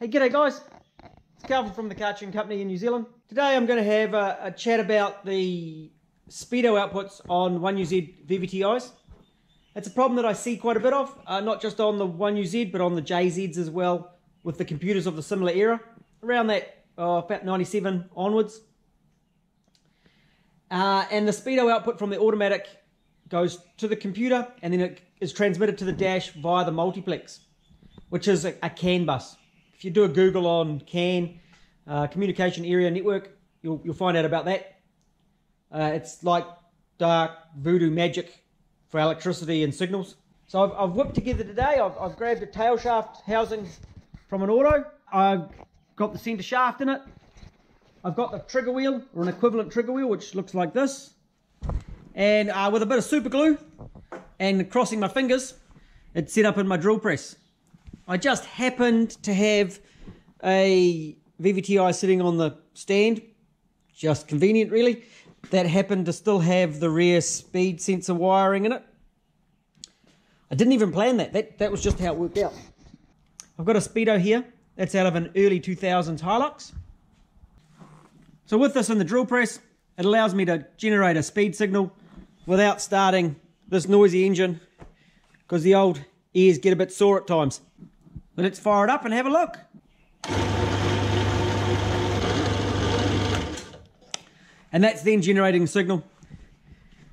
Hey, g'day guys. It's Calvin from the Cartune Company in New Zealand. Today I'm going to have a, a chat about the speedo outputs on 1UZ VVTIs. It's a problem that I see quite a bit of, uh, not just on the 1UZ, but on the JZs as well, with the computers of the similar era, around that, uh, about 97 onwards. Uh, and the speedo output from the automatic goes to the computer, and then it is transmitted to the dash via the multiplex, which is a, a CAN bus. If you do a Google on CAN, uh, Communication Area Network, you'll, you'll find out about that. Uh, it's like dark voodoo magic for electricity and signals. So I've, I've whipped together today, I've, I've grabbed a tail shaft housing from an auto. I've got the center shaft in it. I've got the trigger wheel, or an equivalent trigger wheel, which looks like this. And uh, with a bit of super glue and crossing my fingers, it's set up in my drill press. I just happened to have a VVTI sitting on the stand, just convenient really, that happened to still have the rear speed sensor wiring in it. I didn't even plan that, that, that was just how it worked out. I've got a Speedo here, that's out of an early 2000s Hilux. So with this in the drill press, it allows me to generate a speed signal without starting this noisy engine because the old ears get a bit sore at times. Let's fire it up and have a look. And that's then generating signal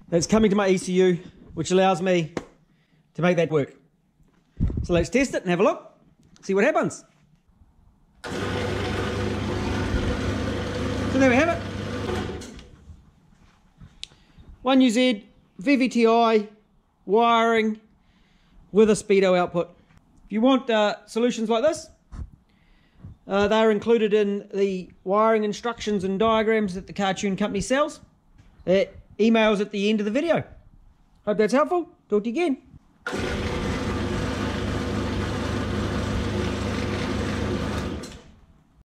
that's coming to my ECU, which allows me to make that work. So let's test it and have a look, see what happens. So there we have it. 1UZ, VVTI, wiring with a speedo output. If you want uh, solutions like this, uh, they are included in the wiring instructions and diagrams that the Cartune Company sells. Emails at the end of the video. Hope that's helpful. Talk to you again.